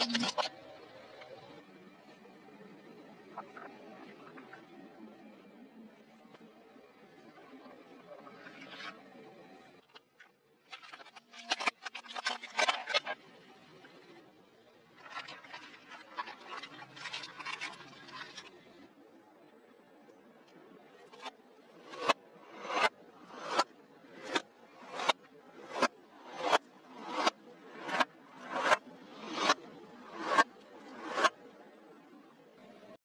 あ!